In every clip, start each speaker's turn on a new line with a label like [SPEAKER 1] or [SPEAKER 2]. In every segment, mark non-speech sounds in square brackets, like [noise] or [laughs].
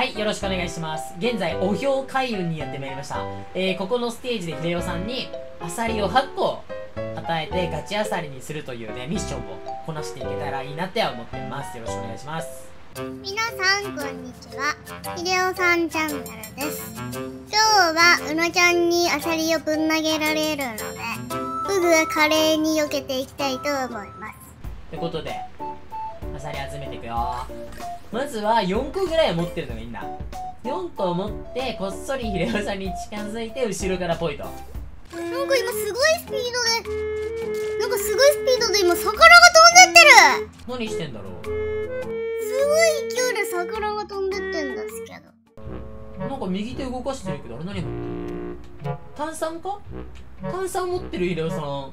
[SPEAKER 1] はい、よろしくお願いします。現在、お評開運にやってまいりました。えー、ここのステージで秀夫さんに、アサリを8個与えてガチアサリにするというね、ミッションをこなしていけたらいいなって思ってます。よろしくお願いします。
[SPEAKER 2] 皆さんこんにちはひでおさんチャンネルです今日はうのちゃんにアサリをぶん投げられるのでフグは華麗に避けていきたいと思います
[SPEAKER 1] ってことで、アサリ集めていくよ。まずは4個ぐらい持ってるのがいいんだ。4個持って、こっそり秀夫さんに近づいて、後ろからポイと。
[SPEAKER 2] なんか今すごいスピードでなんかすごいスピードで今魚が飛んでってる
[SPEAKER 1] 何してんだろう
[SPEAKER 2] すごい勢いで魚が飛んでってんですけど
[SPEAKER 1] なんか右手動かしてるけど、あれ何持ってる？炭酸か？炭酸持ってる秀夫さん。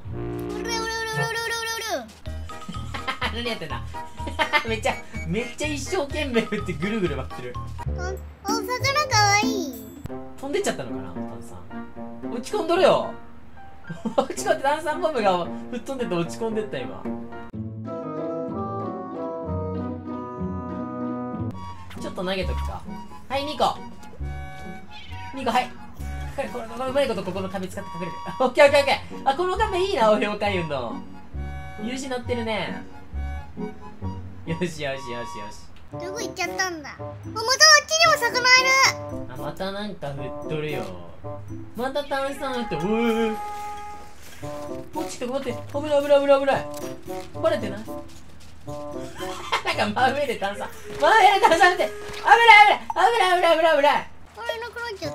[SPEAKER 1] 何やってんだ？[laughs] めっちゃ、めっちゃ一生懸命振ってぐるぐる回ってる。
[SPEAKER 2] あお魚かわいい
[SPEAKER 1] 飛んでっちゃったのかな？炭酸。落ち込んどるよ [laughs] 落ち込んで炭酸ボムが吹っ飛んでて落ち込んでった今。ちょっと投げとくか。はい、2個。2個、はい。これ、これ、これうまいことここの壁使って隠れてる。オッケーオッケーオッケー。あ、この壁いいな、お評開運動。有志乗ってるね。よしよしよしよし。
[SPEAKER 2] どこ行っちゃったんだ？あまたあっちにも魚いる
[SPEAKER 1] あ、またなんか振っとるよ。また炭酸振って、うー。落ちて待って、危ない危ない危ない危ない。バレてない？[laughs] なんか真上で炭酸、真上で炭酸振って、危ない危ない危ない危ない危ない危ない。
[SPEAKER 2] あれなくなっちゃっ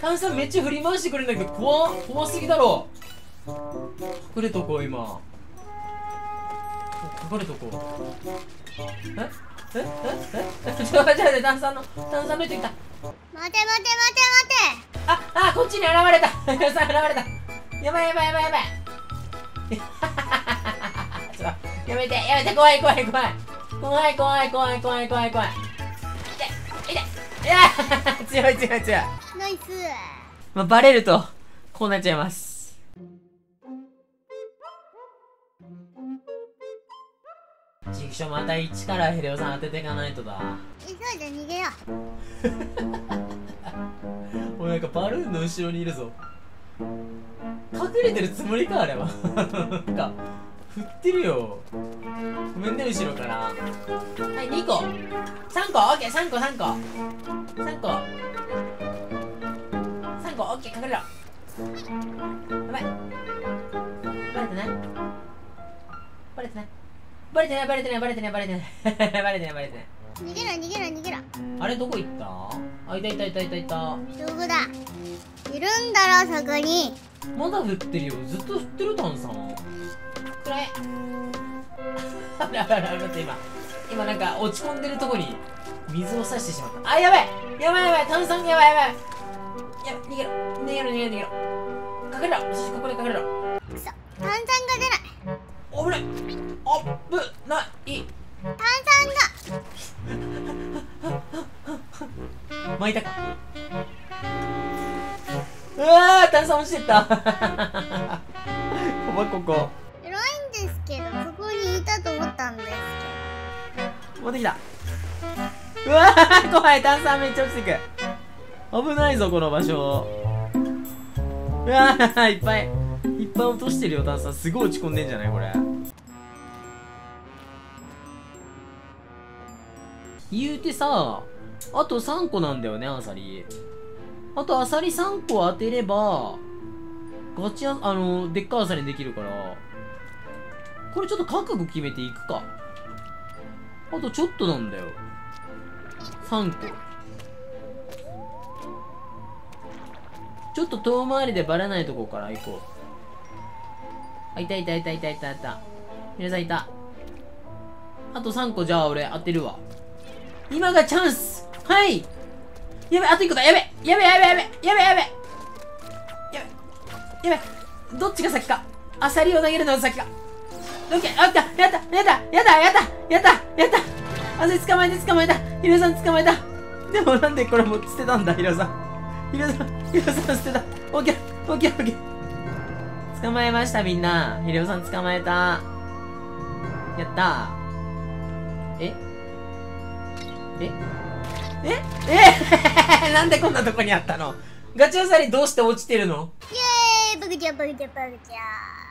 [SPEAKER 2] た
[SPEAKER 1] 炭酸めっちゃ振り回してくれるんだけど、怖っ怖すぎだろ。隠れとこう、今。隠れとこ。う。え？え？え？え？え？ちょ、待って、炭酸の、炭酸の人来た。
[SPEAKER 2] 待て待て待て待て。
[SPEAKER 1] あ、あ、こっちに現れた。皆さん現れた。やばいやばいやばいやばい。やめてやめて怖い怖い怖い。怖い怖い怖い怖い怖い怖い。痛い痛いいやー強い強い強い。
[SPEAKER 2] ナイス。
[SPEAKER 1] まあ、バレるとこうなっちゃいますちくしょうまた一からヘレオさん当てていかないとだ。
[SPEAKER 2] 急いで逃げよう。[laughs]
[SPEAKER 1] もうなんかバルーンの後ろにいるぞ。隠れてるつもりかあれは。[laughs] なんか振ってるよ。ごめんね後ろから。はい2個。3個。オッケー。3個3個。3個。3個。オッケー。隠れろ。やばい。バレてない。バレてないバレてないバレてないバレてないバレてない。バレてないバレてない。
[SPEAKER 2] 逃げろ逃げろ逃げろ。
[SPEAKER 1] あれどこ行った？あいたいたいたいたいた。
[SPEAKER 2] どこだ。いるんだろそこに。
[SPEAKER 1] まだ振ってるよ。ずっと振ってる炭酸。くらえあらあらあら待って今。今なんか落ち込んでるとこに水を差してしまった。あやばいやばいやばい！炭酸やばいやばい！や逃げろ。逃げろ逃げろ逃げろ。隠れろ。そしてここで隠れろ。
[SPEAKER 2] くそ。炭酸が出ない。
[SPEAKER 1] 危ない危ない。
[SPEAKER 2] 炭
[SPEAKER 1] 巻いたか。うわー炭酸落ちてった。[laughs] ここここ。
[SPEAKER 2] 酸が偉いんですけどここにいたと思ったんです
[SPEAKER 1] 持ってきた。うわー怖い炭酸めっちゃ落ちてく。危ないぞこの場所。うわーいっぱいいっぱい落としてるよ炭酸。すごい落ち込んでんじゃないこれ言うてさあと3個なんだよねアサリあとアサリ3個当てればガチああのでっかいアサリできるからこれちょっと覚悟決めていくかあとちょっとなんだよ。3個。ちょっと遠回りでバレないとこから行こう。あ、いたいたいたいたいたいた。皆さんいた。あと3個じゃあ俺当てるわ。今がチャンス。はい。やべ、あと1個だ。やべやべやべやべやべやべ。やべやべ。どっちが先か。アサリを投げるのが先か。オッケー、あった、やった、やった、やった、やった、やった、やった。あ、それ捕まえて、捕まえた。ヒロさん捕まえた。でもなんでこれも捨てたんだ、ヒロさん。ヒロさん、ヒロさん捨てた。オッケー、オッケー、オッケー。捕まえました、みんな。ヒロさん捕まえた。やった。え？え？え？え？[laughs] なんでこんなとこにあったの？ガチャサリどうして落ちてるの？
[SPEAKER 2] イェーイ！ブグちゃんブグちゃんブグちゃん